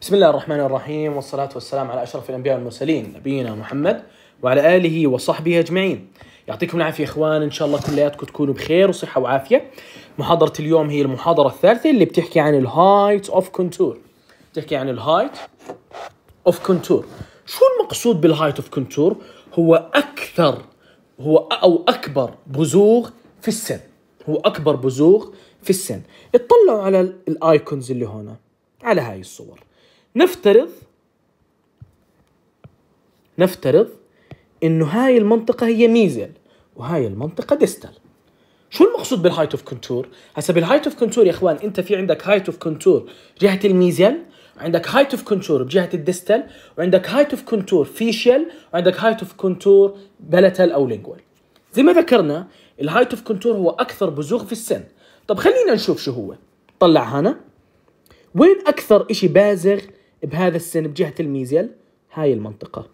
بسم الله الرحمن الرحيم والصلاة والسلام على أشرف الأنبياء والمرسلين نبينا محمد وعلى آله وصحبه أجمعين يعطيكم العافية إخوان إن شاء الله كلياتكم تكونوا بخير وصحة وعافية محاضرة اليوم هي المحاضرة الثالثة اللي بتحكي عن ال height of contour بتحكي عن ال height of contour شو المقصود بال height of contour هو أكثر هو أو أكبر بزوغ في السن هو أكبر بزوغ في السن اطلعوا على ال icons اللي هنا. على هاي الصور. نفترض نفترض إنه هاي المنطقة هي mesial وهاي المنطقة distal. شو المقصود بال height of contour؟ هسا بال height of contour يا إخوان أنت في عندك height of contour جهة ال mesial وعندك height of contour بجهة ال distal وعندك height of contour facial وعندك height of contour palatal أو lingual زي ما ذكرنا ال height of contour هو أكثر بزوغ في السن. طب خلينا نشوف شو هو. طلع هنا. وين أكثر إشي بازغ بهذا السن بجهة ال mesial هاي المنطقة.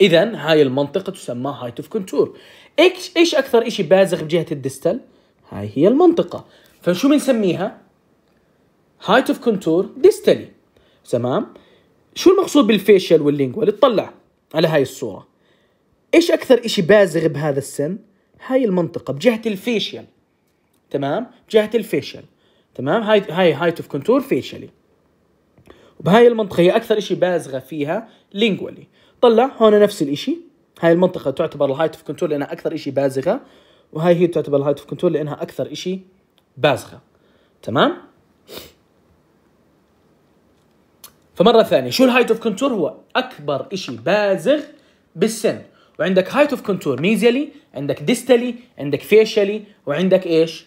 اذا هاي المنطقة تسمى height of contour إيش إيش أكثر إشي بازغ بجهة ال distal هاي هي المنطقة. فشو بنسميها؟ height of contour distally تمام؟ شو المقصود بال facial وال lingual اطلع على هاي الصورة. إيش أكثر إشي بازغ بهذا السن؟ هاي المنطقة بجهة ال facial تمام؟ بجهة ال facial تمام؟ هاي هاي height of contour facially وبهاي المنطقة هي أكثر إشي بازغة فيها lingually طلع هون نفس الإشي. هاي المنطقة تعتبر ال height of contour لأنها أكثر إشي بازغة وهاي هي تعتبر ال height of contour لأنها أكثر إشي بازغة. تمام؟ فمرة ثانية شو ال height of contour هو أكبر إشي بازغ بالسن. وعندك height of contour mesially عندك distally عندك facially وعندك إيش؟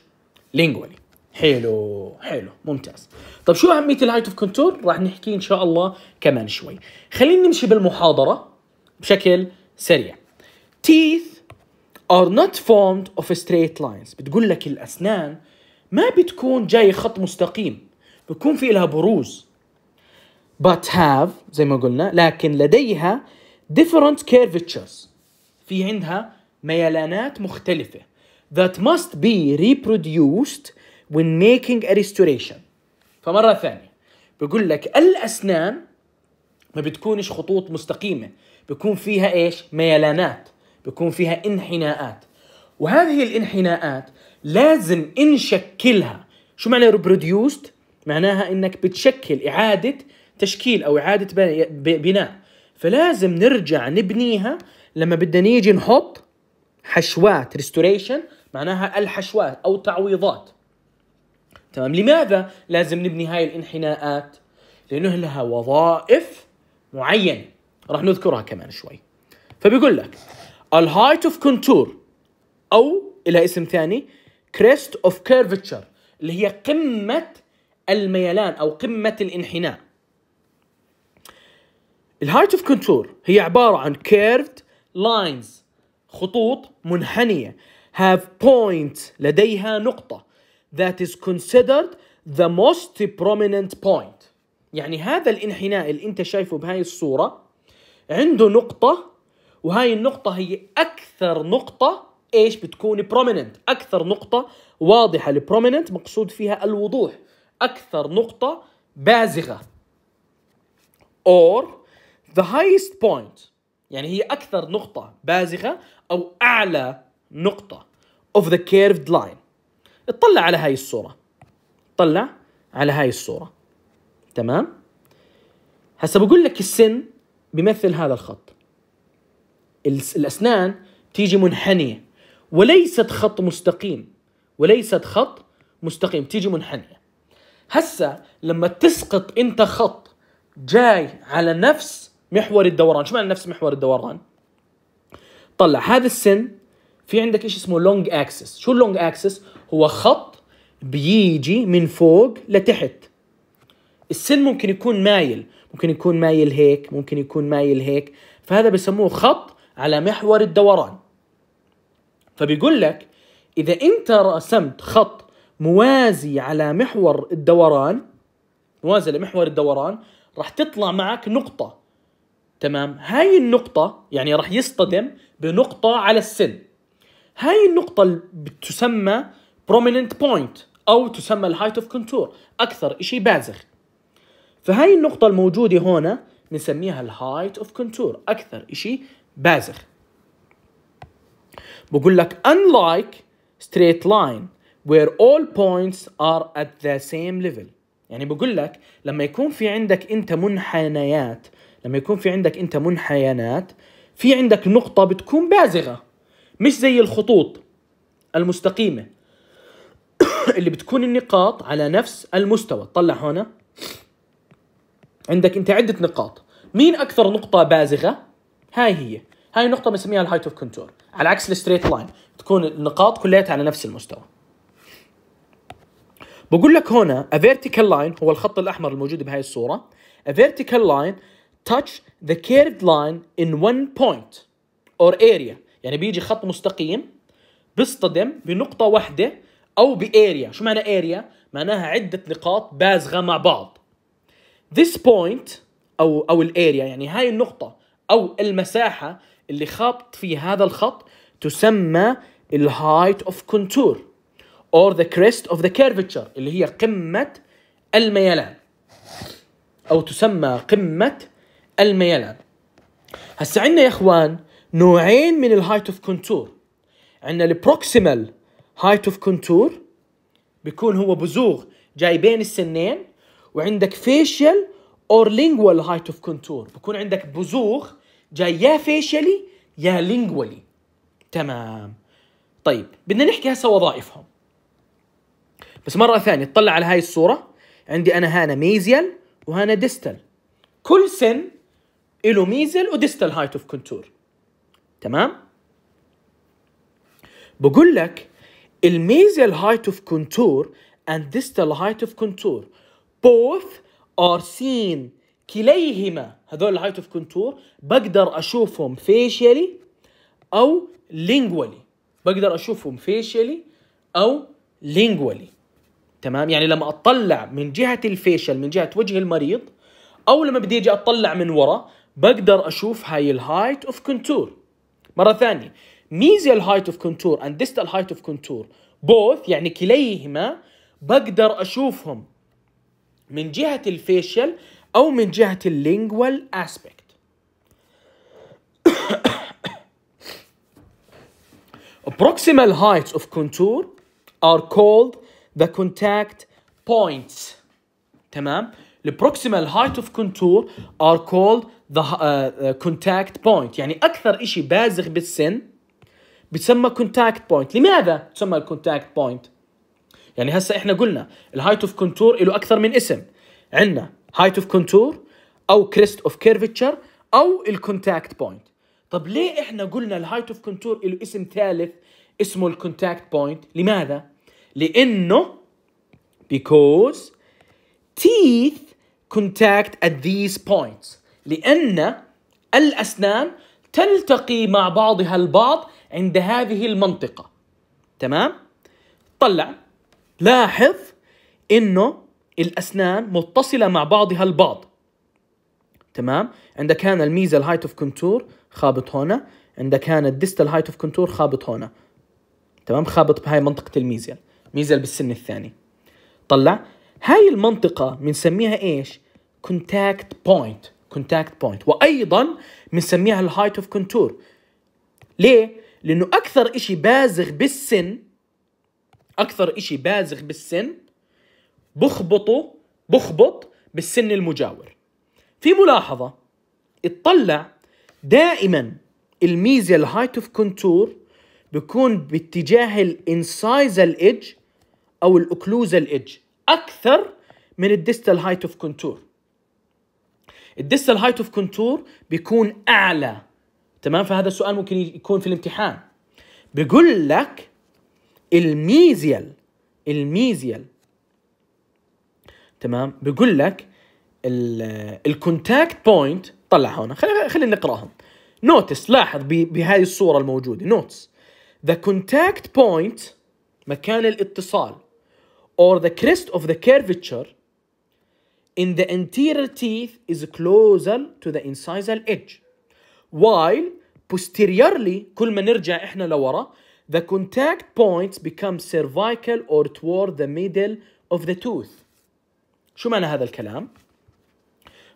lingually حلو حلو ممتاز. طيب شو أهمية ال height of contour راح نحكي إن شاء الله كمان شوي. خلينا نمشي بالمحاضرة بشكل سريع. Teeth are not formed of straight lines. بتقول لك الأسنان ما بتكون جاي خط مستقيم. بيكون في لها بروز. But have زي ما قلنا لكن لديها different curvatures. في عندها ميلانات مختلفة that must be reproduced when making a restoration. فمرة ثانية بقول لك الأسنان ما بتكونش خطوط مستقيمة بيكون فيها إيش؟ ميلانات بيكون فيها انحناءات. وهذه الانحناءات لازم نشكلها. شو معنى reproduced معناها إنك بتشكل إعادة تشكيل أو إعادة بناء فلازم نرجع نبنيها لما بدنا نيجي نحط حشوات ريستوريشن معناها الحشوات أو تعويضات. تمام. لماذا لازم نبني هاي الانحناءات؟ لأنه لها وظائف معينه راح نذكرها كمان شوي. فبيقول لك ال height of contour أو إلى اسم ثاني crest of curvature اللي هي قمة الميلان أو قمة الانحناء. ال height of contour هي عبارة عن curved lines خطوط منحنية have point لديها نقطة. That is considered the most prominent point. يعني هذا الانحناء اللي انت شايفه بهاي الصورة عنده نقطة وهاي النقطة هي أكثر نقطة إيش بتكون prominent. أكثر نقطة واضحة البروميننت مقصود فيها الوضوح. أكثر نقطة بازغة. Or the highest point. يعني هي أكثر نقطة بازغة أو أعلى نقطة of the curved line. اطلع على هاي الصورة. طلع على هاي الصورة. تمام؟ هسا بقول لك السن بيمثل هذا الخط. الأسنان تيجي منحنية. وليست خط مستقيم. وليست خط مستقيم تيجي منحنية. هسا لما تسقط انت خط جاي على نفس محور الدوران. شو معنى نفس محور الدوران؟ طلع هذا السن في عندك شيء اسمه؟ long axis شو ال long axis هو خط بيجي من فوق لتحت. السن ممكن يكون مايل ممكن يكون مايل هيك ممكن يكون مايل هيك. فهذا بسموه خط على محور الدوران. فبيقول لك إذا أنت رسمت خط موازي على محور الدوران موازي لمحور الدوران راح تطلع معك نقطة. تمام؟ هاي النقطة يعني راح يصطدم بنقطة على السن. هاي النقطة بتسمى prominent point أو تسمى ال height of contour أكثر إشي بازغ. فهاي النقطة الموجودة هنا بنسميها ال height of contour أكثر إشي بازغ. بقول لك unlike straight line where all points are at the same level. يعني بقول لك لما يكون في عندك أنت منحنيات لما يكون في عندك أنت منحنيات في عندك نقطة بتكون بازغة مش زي الخطوط المستقيمة. اللي بتكون النقاط على نفس المستوى. طلع هنا. عندك انت عدة نقاط. مين أكثر نقطة بازغة؟ هاي هي. هاي النقطة بنسميها ال height of contour على عكس ال straight line تكون النقاط كلها على نفس المستوى. بقول لك هنا a vertical line هو الخط الأحمر الموجود بهاي الصورة. a vertical line touch the curved line in one point or area. يعني بيجي خط مستقيم بيصطدم بنقطة واحدة أو ب area شو معنى area؟ معناها عدة نقاط بازغة مع بعض. This point أو أو ال area يعني هاي النقطة أو المساحة اللي خابط في هذا الخط تسمى ال height of contour or the crest of the curvature اللي هي قمة الميلان. أو تسمى قمة الميلان. هسا عندنا يا إخوان نوعين من ال height of contour عندنا ال proximal height of contour بيكون هو بزوغ جاي بين السنين. وعندك facial or lingual height of contour بكون عندك بزوغ جاي يا facially يا lingually تمام. طيب بدنا نحكي هسه وظائفهم. بس مرة ثانية اطلع على هاي الصورة. عندي أنا هنا mesial وهنا distal كل سن له mesial و distal height of contour تمام؟ بقول لك ال mesial height of contour and distal height of contour. Both are seen كليهما. هذول ال height of contour بقدر أشوفهم facially أو lingually بقدر أشوفهم facially أو lingually تمام؟ يعني لما أطلع من جهة ال facial من جهة وجه المريض أو لما بدي أجي أطلع من ورا بقدر أشوف هاي ال height of contour مرة ثانية. mesial height of contour and distal height of contour both يعني كليهما بقدر أشوفهم من جهة ال facial أو من جهة ال lingual aspect proximal heights of contour are called the contact points. تمام؟ ال proximal height of contour are called the uh, contact point. يعني أكثر شيء بازغ بالسن بتسمى contact point لماذا تسمى ال contact point يعني هسه إحنا قلنا ال height of contour له أكثر من اسم. عندنا height of contour أو crest of curvature أو ال contact point طب ليه إحنا قلنا ال height of contour له اسم ثالث اسمه ال contact point لماذا؟ لأنه because teeth contact at these points. لأن الأسنان تلتقي مع بعضها البعض عند هذه المنطقة. تمام؟ طلع. لاحظ إنه الأسنان متصلة مع بعضها البعض. تمام؟ عندك هنا ال mesial height of contour خابط هنا. عندك هنا ال distal height of contour خابط هنا. تمام؟ خابط بهاي منطقة ال mesial mesial بالسن الثاني. طلع. هاي المنطقة بنسميها إيش؟ contact point contact point وأيضا بنسميها ال height of contour ليه؟ لأنه أكثر إشي بازغ بالسن أكثر إشي بازغ بالسن بخبطه بخبط بالسن المجاور. في ملاحظة اطلع دائما ال mesial height of contour بيكون باتجاه ال incisal edge أو ال occlusal edge أكثر من ال distal height of contour ال distal height of contour بيكون أعلى. تمام؟ فهذا السؤال ممكن يكون في الامتحان. بيقول لك ال mesial ال mesial. تمام؟ بيقول لك ال contact point طلع هون خلينا خلينا نقراهم. notice لاحظ بهاي الصورة الموجودة. notice. The contact point مكان الاتصال. Or the crest of the curvature in the anterior teeth is closer to the incisal edge. While posteriorly كل ما نرجع إحنا لورا the contact points become cervical or toward the middle of the tooth. شو معنى هذا الكلام؟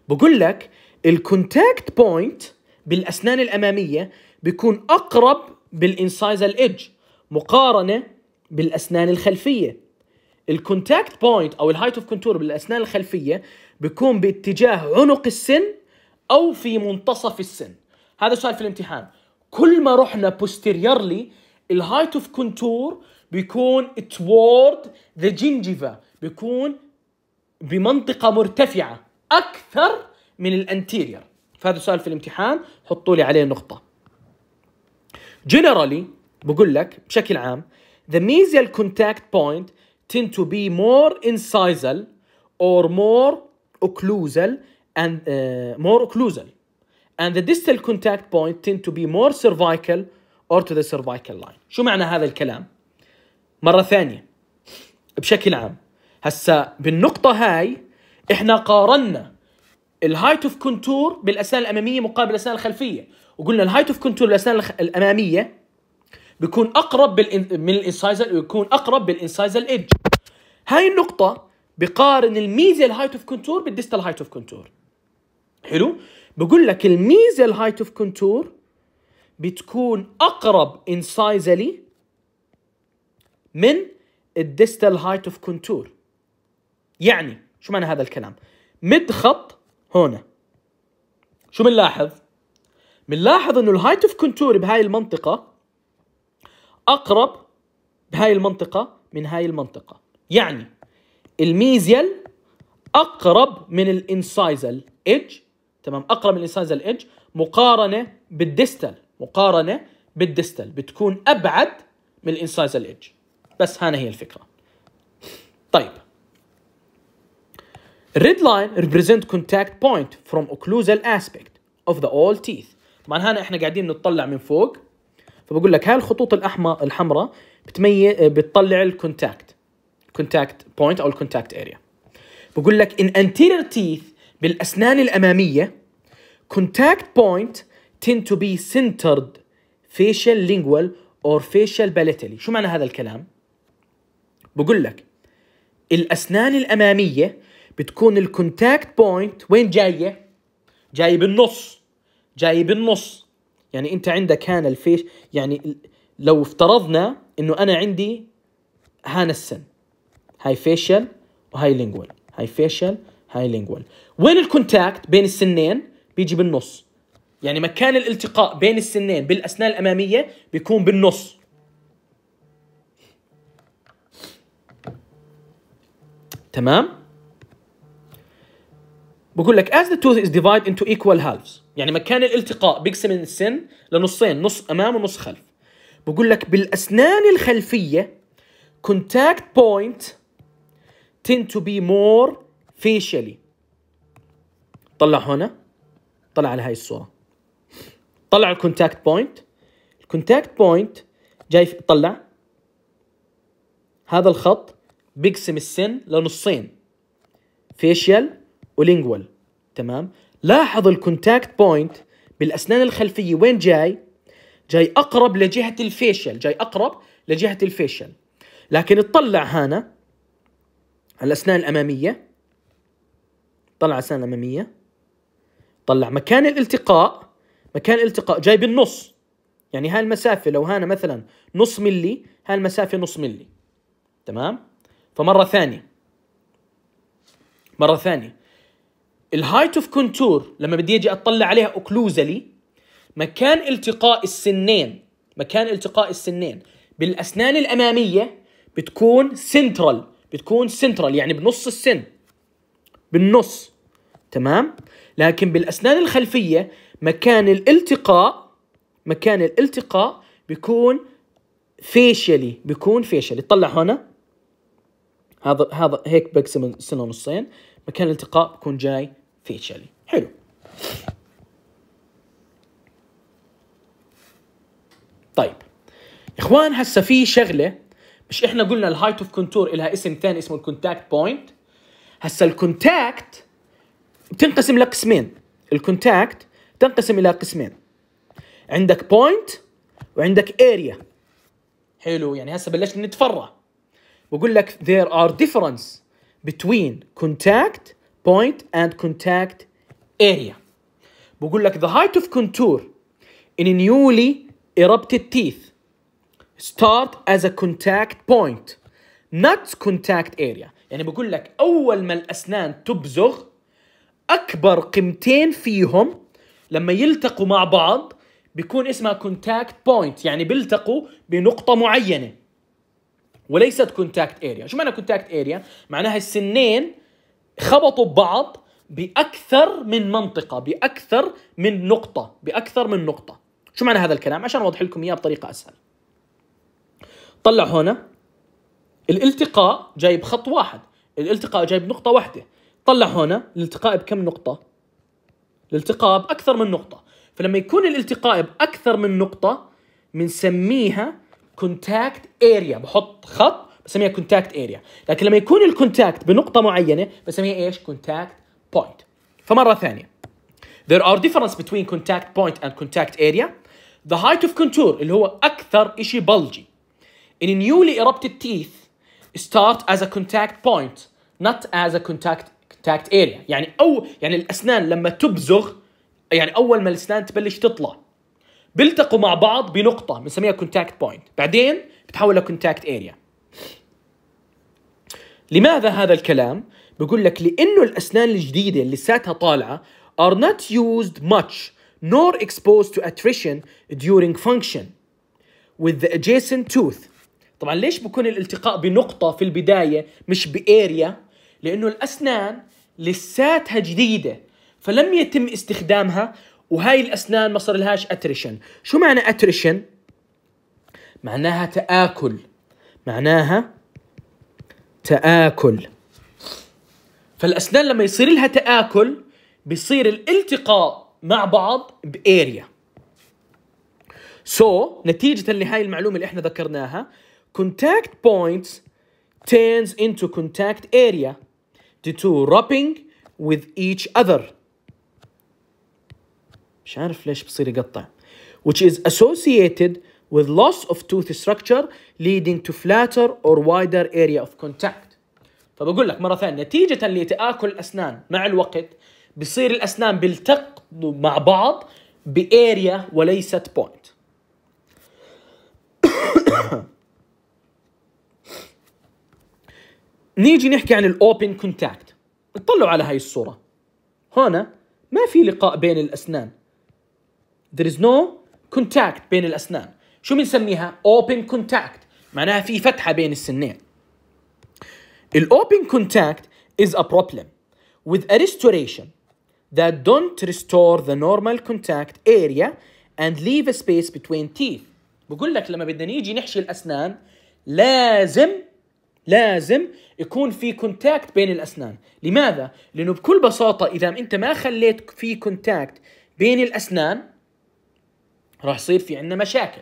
بقول لك الكونتاكت بوينت بالأسنان الأمامية بيكون أقرب بال incisal edge مقارنة بالأسنان الخلفية. ال contact point أو ال height of contour بالأسنان الخلفية بيكون باتجاه عنق السن أو في منتصف السن. هذا سؤال في الامتحان. كل ما رحنا posteriorly ال height of contour بيكون toward the gingiva بيكون بمنطقة مرتفعة أكثر من الانتيرير فهذا سؤال في الامتحان حطوا لي عليه نقطة. Generally بقول لك بشكل عام the mesial contact point tend to be more incisal or more occlusal and uh, more occlusal. And the distal contact point tend to be more cervical or to the cervical line. شو معنى هذا الكلام؟ مرة ثانية بشكل عام هسا بالنقطة هاي إحنا قارنا ال height of contour بالأسنان الأمامية مقابل الأسنان الخلفية. وقلنا ال height of contour بالأسنان الأمامية بيكون أقرب بال in... من ال incisal بيكون أقرب بال incisal edge هاي النقطة بقارن ال mesial height of contour بال distal height of contour حلو؟ بقول لك ال mesial height of contour بتكون أقرب incisally من ال distal height of contour. يعني شو معنى هذا الكلام؟ مد خط هنا. شو بنلاحظ؟ بنلاحظ إنه ال height of contour بهاي المنطقة أقرب بهاي المنطقة من هاي المنطقة. يعني ال mesial اقرب من ال incisal edge تمام. أقرب من ال incisal edge مقارنة بال distal. مقارنة بال distal. بتكون أبعد من ال incisal edge بس هانا هي الفكرة. طيب. Red line represent contact point from occlusal aspect of the all teeth. طبعا هنا إحنا قاعدين نطلع من فوق. فبقول لك هاي الخطوط الاحمر الحمراء بتميز بتطلع ال contact contact point أو ال contact area بقول لك in anterior teeth بالأسنان الأمامية contact point tend to be centered facial lingually or facial palatally شو معنى هذا الكلام؟ بقول لك الأسنان الأمامية بتكون ال contact point وين جاية؟ جاي بالنص جاي بالنص. يعني أنت عندك هنا الفيش يعني لو افترضنا إنه أنا عندي هنا السن هاي facial وهاي lingual هاي facial هاي lingual وين ال contact بين السنين؟ بيجي بالنص. يعني مكان الالتقاء بين السنين بالاسنان الأمامية بيكون بالنص. تمام؟ بقول لك as the tooth is divided into equal halves. يعني مكان الالتقاء بيقسم السن لنصين نص أمام ونص خلف. بقول لك بالأسنان الخلفية contact point tend to be more facially طلع هنا طلع على هاي الصورة. طلع ال contact point ال contact point جاي طلع. هذا الخط بيقسم السن لنصين. facial و lingual تمام؟ لاحظ ال contact point بالأسنان الخلفية. وين جاي؟ جاي أقرب لجهة ال facial جاي أقرب لجهة ال facial لكن اطلع هنا الأسنان الأمامية. طلع الاسنان الاماميه طلع مكان الالتقاء مكان الالتقاء جاي بالنص. يعني هاي المسافة لو هنا مثلا نص ملي هاي المسافة نص ملي تمام؟ فمرة ثانية. مرة ثانية. ال height of contour لما بدي أجي أطلع عليها occlusally مكان التقاء السنين مكان التقاء السنين بالأسنان الأمامية بتكون سنترال بتكون سنترال يعني بنص السن. بالنص تمام؟ لكن بالأسنان الخلفية مكان الالتقاء مكان الالتقاء بيكون facially بيكون facially طلع هنا. هذا هذا هيك بقسم السن لنصين مكان الالتقاء بيكون جاي facially حلو. طيب. إخوان هسه في شغلة مش إحنا قلنا ال height of contour لها اسم ثاني اسمه ال contact point هسه ال contact بتنقسم لقسمين ال contact تنقسم إلى قسمين عندك point وعندك area حلو يعني هسه بلشنا نتفرع بقول لك there are difference between contact point and contact area بقول لك the height of contour in newly erupted teeth start as a contact point not contact area. يعني بقول لك أول ما الأسنان تبزغ أكبر قمتين فيهم لما يلتقوا مع بعض بيكون اسمها contact point يعني بيلتقوا بنقطة معينة. وليست contact area شو معنى contact area معناها السنين خبطوا ببعض بأكثر من منطقة بأكثر من نقطة بأكثر من نقطة. شو معنى هذا الكلام؟ عشان أوضح لكم إياه بطريقة أسهل. طلع هنا. الالتقاء جاي بخط واحد. الالتقاء جاي بنقطة واحدة. طلع هنا الالتقاء بكم نقطة؟ الالتقاء بأكثر من نقطة. فلما يكون الالتقاء بأكثر من نقطة بنسميها contact area بحط خط بسميها contact area لكن لما يكون ال contact بنقطة معينة بسميها إيش؟ contact point فمرة ثانية. There are difference between contact point and contact area. The height of contour اللي هو أكثر شيء بلجي in newly erupted teeth start as a contact point not as a contact contact area. يعني أو يعني الأسنان لما تبزغ يعني أول ما الأسنان تبلش تطلع. بيلتقوا مع بعض بنقطة بنسميها contact point بعدين بتحول ل contact area لماذا هذا الكلام؟ بقول لك لأنه الأسنان الجديدة اللي لساتها طالعة are not used much nor exposed to attrition during function. With the adjacent tooth. طبعا ليش بكون الالتقاء بنقطة في البداية مش ب area؟ لأنه الأسنان لساتها جديدة فلم يتم استخدامها وهاي الأسنان ما صار لهاش attrition شو معنى attrition معناها تآكل. معناها تآكل. فالأسنان لما يصير لها تآكل بيصير الالتقاء مع بعض ب area. so so, نتيجة لهاي المعلومة اللي إحنا ذكرناها contact points turns into contact area due to rubbing with each other مش عارف ليش بصير يقطع which is associated with loss of tooth structure leading to flatter or wider area of contact فبقول لك مرة ثانية نتيجة لتآكل الأسنان مع الوقت بصير الأسنان بيلتقطوا مع بعض باريا وليست بوينت نيجي نحكي عن ال open contact اطلعوا على هاي الصورة. هنا ما في لقاء بين الأسنان. There is no contact بين الأسنان. شو بنسميها؟ open contact. معناها في فتحة بين السنين. ال open contact is a problem with a restoration that don't restore the normal contact area and leave a space between teeth. بقول لك لما بدنا نيجي نحشي الأسنان لازم لازم يكون في contact بين الأسنان. لماذا؟ لأنه بكل بساطة إذا أنت ما خليت في contact بين الأسنان راح يصير في عندنا مشاكل.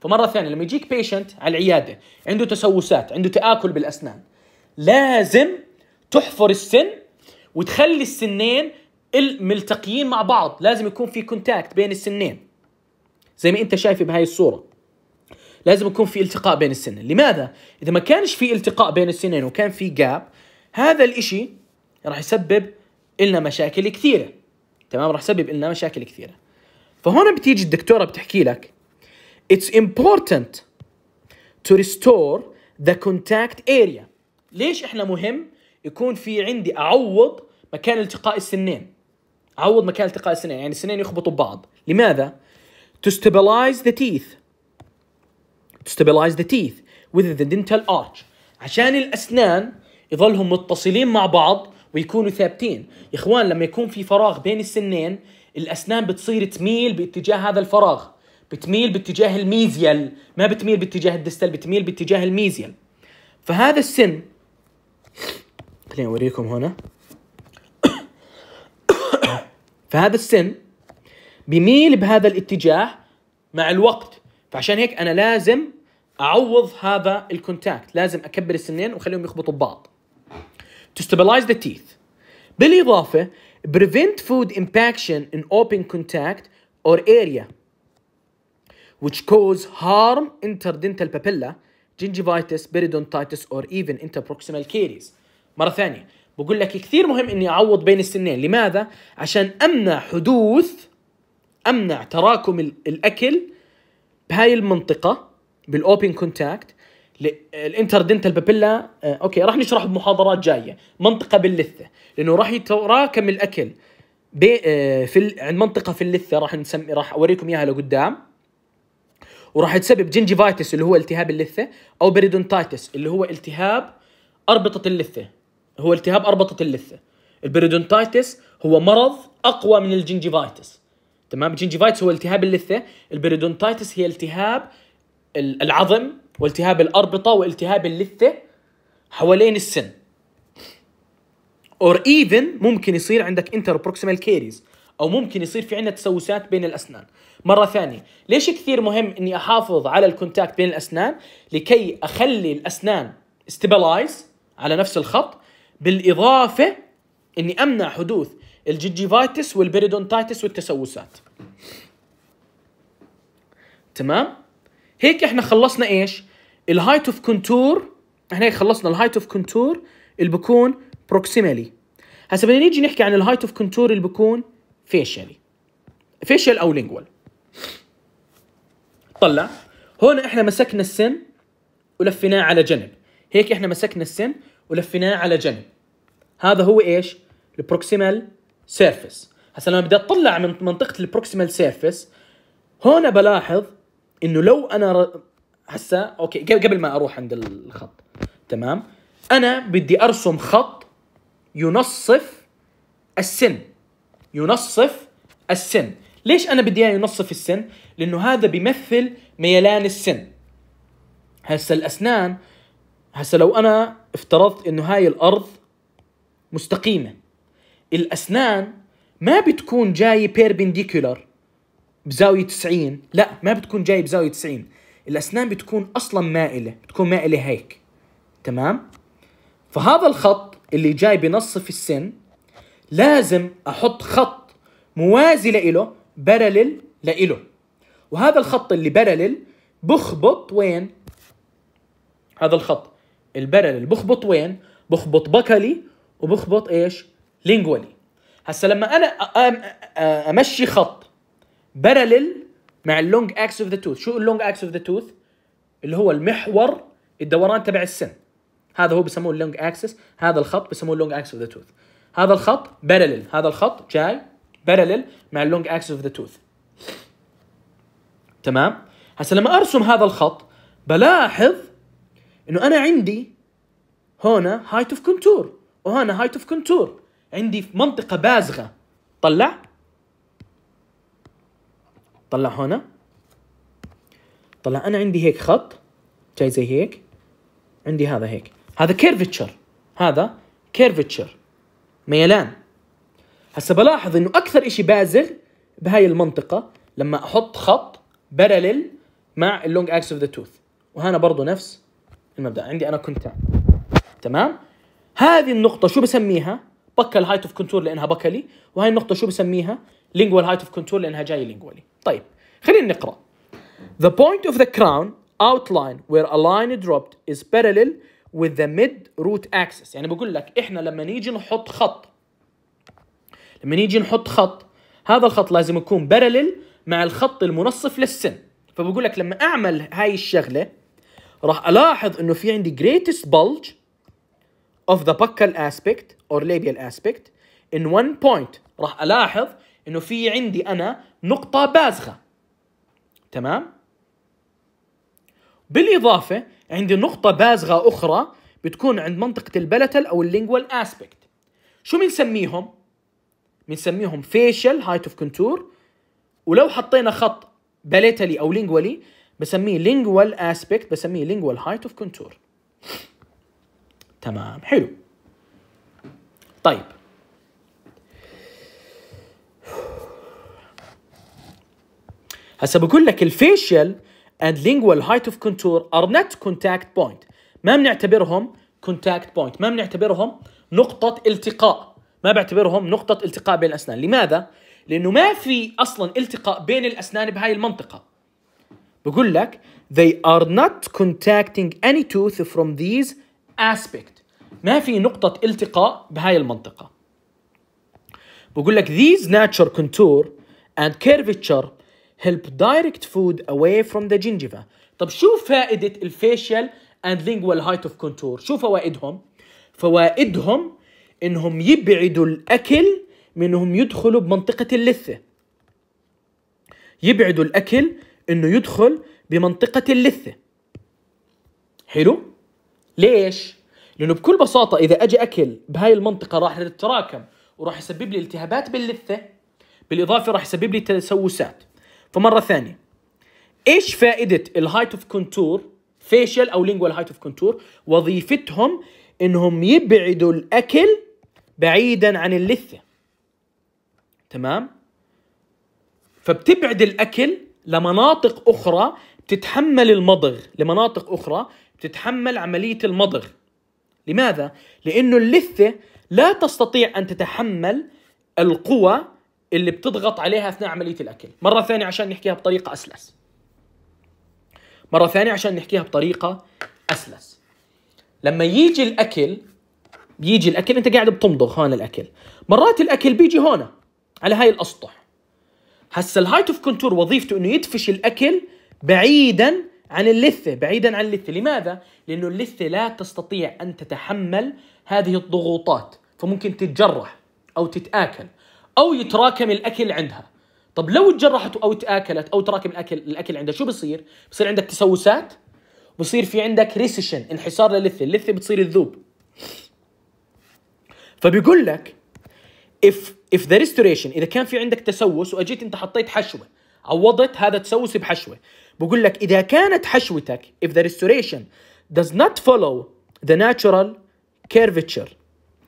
فمرة ثانية لما يجيك patient على العيادة عنده تسوسات عنده تآكل بالأسنان لازم تحفر السن وتخلي السنين الملتقيين مع بعض. لازم يكون في contact بين السنين. زي ما أنت شايف بهاي الصورة. لازم يكون في التقاء بين السنين. لماذا؟ إذا ما كانش في التقاء بين السنين وكان في جاب هذا الإشي راح يسبب لنا مشاكل كثيرة. تمام؟ راح يسبب لنا مشاكل كثيرة. فهون بتيجي الدكتورة بتحكي لك it's important to restore the contact area. ليش إحنا مهم يكون في عندي أعوض مكان التقاء السنين؟ أعوض مكان التقاء السنين يعني السنين يخبطوا ببعض. لماذا؟ to stabilize the teeth. To stabilize the teeth with the dental arch. عشان الأسنان يظلهم متصلين مع بعض ويكونوا ثابتين. يا إخوان لما يكون في فراغ بين السنين الأسنان بتصير تميل باتجاه هذا الفراغ. بتميل باتجاه الميزيال ما بتميل باتجاه الدستل بتميل باتجاه الميزيال. فهذا السن خليني أوريكم هنا. فهذا السن بيميل بهذا الاتجاه مع الوقت. فعشان هيك أنا لازم اعوض هذا الكونتاكت لازم اكبر السنين واخليهم يخبطوا ببعض to stabilize the teeth بالاضافه prevent food impaction in open contact or area which cause harm interdental papilla gingivitis periodontitis or even interproximal caries مرة ثانية بقول لك كثير مهم اني اعوض بين السنين لماذا عشان امنع حدوث امنع تراكم ال- الاكل بهاي المنطقة بال open contact ال interdental papilla آه، okay راح نشرح بمحاضرات جاية منطقة باللثة لأنه راح يتراكم الأكل بي آه، في عند منطقة في اللثة راح نسمي راح أوريكم إياها لقدام. وراح تسبب gingivitis اللي هو التهاب اللثة أو periodontitis اللي هو التهاب أربطة اللثة هو التهاب أربطة اللثة. ال periodontitis هو مرض أقوى من ال gingivitis تمام؟ ال gingivitis هو التهاب اللثة ال periodontitis هي التهاب ال- العظم والتهاب الأربطة والتهاب اللثة حوالين السن. or even ممكن يصير عندك interproximal caries أو ممكن يصير في عندنا تسوسات بين الأسنان. مرة ثانية ليش كثير مهم إني أحافظ على ال contact بين الأسنان؟ لكي أخلي الأسنان stabilize على نفس الخط بالإضافة إني أمنع حدوث ال gingivitis وال periodontitis والتسوسات. تمام؟ هيك إحنا خلصنا إيش؟ ال height of contour إحنا هيك خلصنا ال height of contour اللي بكون proximally هسه بدنا نيجي نحكي عن ال height of contour اللي بكون facially facial أو lingual طلع. هون إحنا مسكنا السن ولفيناه على جنب. هيك إحنا مسكنا السن ولفيناه على جنب. هذا هو إيش؟ ال proximal surface هسه لما بدي أطلع من منطقة ال proximal surface هون بلاحظ إنه لو أنا ر... هسه okay قبل ما أروح عند الخط تمام؟ أنا بدي أرسم خط ينصف السن ينصف السن. ليش أنا بدي إياه ينصف السن؟ لأنه هذا بيمثل ميلان السن. هسه الأسنان هسه لو أنا افترضت إنه هاي الأرض مستقيمة الأسنان ما بتكون جاي perpendicular. بزاوية 90 لا ما بتكون جاي بزاوية 90 الأسنان بتكون أصلا مائلة بتكون مائلة هيك. تمام؟ فهذا الخط اللي جاي بنصف السن لازم أحط خط موازي لإله بارلل لإله. وهذا الخط اللي بارلل بخبط وين؟ هذا الخط البارلل بخبط وين؟ بخبط بكلي وبخبط إيش؟ lingually. هسا لما أنا أمشي خط parallel مع ال long axis of the tooth. شو ال long axis of the tooth؟ اللي هو المحور الدوران تبع السن. هذا هو بسموه ال long axis. هذا الخط بسموه ال long axis of the tooth. هذا الخط parallel. هذا الخط جاي parallel مع ال long axis of the tooth. تمام؟ هسه لما ارسم هذا الخط بلاحظ إنه أنا عندي هنا height of contour وهنا height of contour عندي في منطقة بازغة. طلع؟ طلع هنا. طلع أنا عندي هيك خط جاي زي هيك. عندي هذا هيك. هذا curvature هذا curvature ميلان. هسه بلاحظ إنه أكثر إشي بازغ بهاي المنطقة لما أحط خط parallel مع ال long axis of the tooth وهنا برضو نفس المبدأ. عندي أنا contact تمام؟ هذه النقطة شو بسميها؟ buccal height of contour لأنها buccally وهاي النقطة شو بسميها؟ lingual height of contour لأنها جاية lingually طيب خلينا نقرأ. The point of the crown outline where a line dropped is parallel with the mid root axis. يعني بقول لك إحنا لما نيجي نحط خط لما نيجي نحط خط هذا الخط لازم يكون بارلل مع الخط المنصف للسن. فبقول لك لما أعمل هاي الشغلة راح ألاحظ إنه في عندي greatest bulge of the buccal aspect or labial aspect in one point. راح ألاحظ إنه في عندي أنا نقطة بازغه تمام؟ بالإضافة عندي نقطة بازغه أخرى بتكون عند منطقة البلتل أو اللينجوال اسبكت شو بنسميهم بنسميهم facial height of contour ولو حطينا خط palatally أو lingually بسميه lingual aspect بسميه lingual height of contour تمام حلو. طيب هسه بقول لك ال facial and lingual height of contour are not contact point. ما بنعتبرهم contact point. ما بنعتبرهم نقطة التقاء. ما بعتبرهم نقطة التقاء بين الأسنان. لماذا؟ لأنه ما في أصلا التقاء بين الأسنان بهاي المنطقة. بقول لك they are not contacting any tooth from these aspect. ما في نقطة التقاء بهاي المنطقة. بقول لك these nature contour and curvature help direct food away from the gingiva. طب شو فائدة الفيشيال and lingual height of contour شو فوائدهم؟ فوائدهم إنهم يبعدوا الأكل منهم يدخلوا بمنطقة اللثة. يبعدوا الأكل إنه يدخل بمنطقة اللثة. حلو؟ ليش؟ لأنه بكل بساطة إذا اجى أكل بهاي المنطقة راح يتراكم وراح يسبب لي التهابات باللثة. بالإضافة راح يسبب لي تسوسات. فمرة ثانية. إيش فائدة ال height of contour facial أو lingual height of contour وظيفتهم إنهم يبعدوا الأكل بعيدا عن اللثة. تمام؟ فبتبعد الأكل لمناطق أخرى بتتحمل المضغ. لمناطق أخرى بتتحمل عملية المضغ. لماذا؟ لأنه اللثة لا تستطيع أن تتحمل القوى اللي بتضغط عليها أثناء عملية الأكل. مرة ثانية عشان نحكيها بطريقة أسلس. مرة ثانية عشان نحكيها بطريقة أسلس. لما يجي الأكل بيجي الأكل أنت قاعد بتمضغ هون الأكل. مرات الأكل بيجي هون على هاي الأسطح. هسا ال height of contour وظيفته إنه يدفش الأكل بعيدا عن اللثة بعيدا عن اللثة. لماذا؟ لأنه اللثة لا تستطيع أن تتحمل هذه الضغوطات فممكن تتجرح أو تتآكل. أو يتراكم الأكل عندها. طب لو تجرحت أو تآكلت أو تراكم الاكل الأكل عندها شو بصير؟ بصير عندك تسوسات بصير في عندك ريسيشن انحسار للثه اللثه بتصير تذوب فبيقول لك if if the restoration إذا كان في عندك تسوس وأجيت أنت حطيت حشوة عوضت هذا التسوس بحشوة بقول لك إذا كانت حشوتك if the restoration does not follow the natural curvature.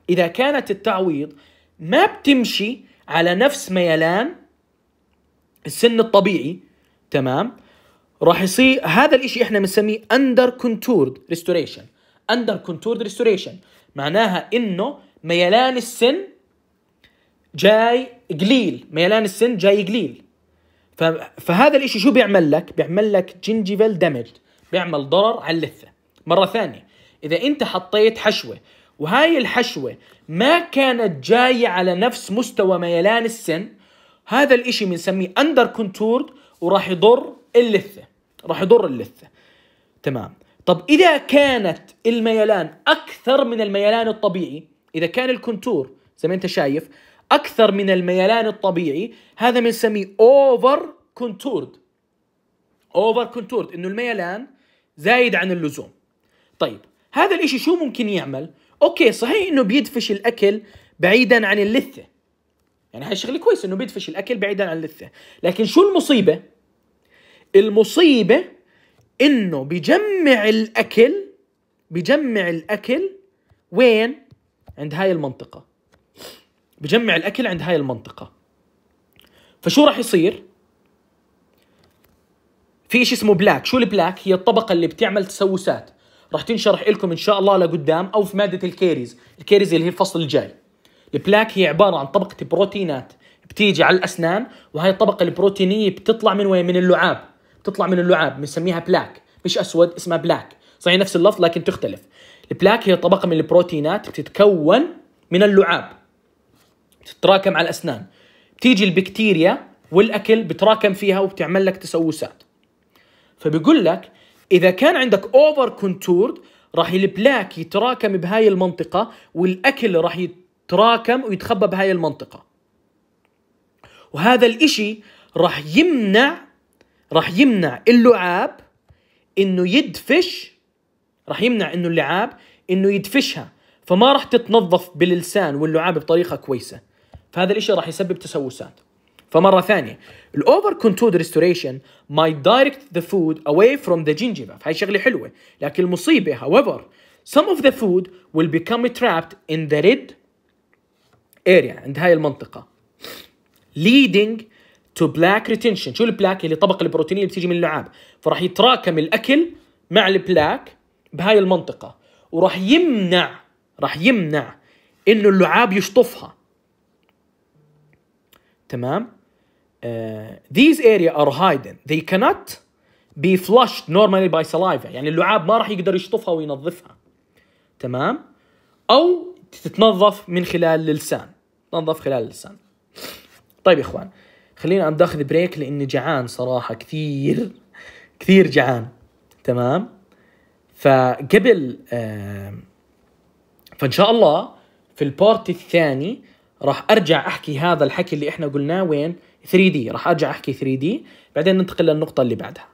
إذا كانت التعويض ما بتمشي على نفس ميلان السن الطبيعي تمام؟ راح يصير هذا الإشي إحنا بنسميه under contoured restoration. Under contoured restoration. معناها إنه ميلان السن جاي قليل ميلان السن جاي قليل. فهذا الإشي شو بيعمل لك؟ بيعمل لك gingival damage بيعمل ضرر على اللثة. مرة ثانية إذا أنت حطيت حشوة وهاي الحشوة ما كانت جاية على نفس مستوى ميلان السن. هذا الإشي بنسميه under contoured وراح يضر اللثة راح يضر اللثة. تمام. طب إذا كانت الميلان أكثر من الميلان الطبيعي إذا كان ال contour زي ما أنت شايف أكثر من الميلان الطبيعي هذا بنسميه over contoured over contoured إنه الميلان زايد عن اللزوم. طيب هذا الإشي شو ممكن يعمل؟ أوكي صحيح إنه بيدفش الأكل بعيدا عن اللثة. يعني هاي شغلة كويس إنه بيدفش الأكل بعيدا عن اللثة. لكن شو المصيبة؟ المصيبة إنه بجمع الأكل بجمع الأكل وين؟ عند هاي المنطقة. بجمع الأكل عند هاي المنطقة. فشو راح يصير؟ في شيء اسمه plaque. شو ال plaque؟ هي الطبقة اللي بتعمل تسوسات راح تنشرح لكم إن شاء الله لقدام أو في مادة ال caries. ال caries اللي هي الفصل الجاي. ال plaque هي عبارة عن طبقة بروتينات بتيجي على الأسنان وهي الطبقة البروتينية بتطلع من وين؟ من اللعاب. بتطلع من اللعاب بنسميها plaque. مش أسود اسمها plaque. صحيح نفس اللفظ لكن تختلف. ال plaque هي طبقة من البروتينات بتتكون من اللعاب. تتراكم على الأسنان. بتيجي البكتيريا والأكل بتراكم فيها وبتعمل لك تسوسات. فبيقول لك إذا كان عندك over contoured راح ال plaque يتراكم بهاي المنطقة والأكل راح يتراكم ويتخبى بهاي المنطقة. وهذا الإشي راح يمنع راح يمنع اللعاب إنه يدفش راح يمنع إنه اللعاب إنه يدفشها. فما راح تتنظف باللسان واللعاب بطريقة كويسة. فهذا الإشي راح يسبب تسوسات. فمرة ثانية. ال over contoured restoration might direct the food away from the gingiva. هاي شغلة حلوة. لكن المصيبة however some of the food will become trapped in the red area. عند هاي المنطقة. leading to plaque retention. شو ال plaque اللي الطبقه البروتينية اللي بتيجي من اللعاب. فراح يتراكم الأكل مع ال plaque بهاي المنطقة. وراح يمنع راح يمنع إنه اللعاب يشطفها. تمام؟ These area are hidden. They cannot be flushed normally by saliva. يعني اللعاب ما راح يقدر يشطفها وينظفها. تمام؟ أو تتنظف من خلال اللسان. تنظف خلال اللسان. طيب يا إخوان خلينا عم ناخذ break لأني جعان صراحة. كثير كثير جعان. تمام؟ فقبل آه فإن شاء الله في ال part الثاني راح أرجع أحكي هذا الحكي اللي إحنا قلناه وين؟ 3D راح أرجع أحكي 3D بعدين ننتقل للنقطة اللي بعدها.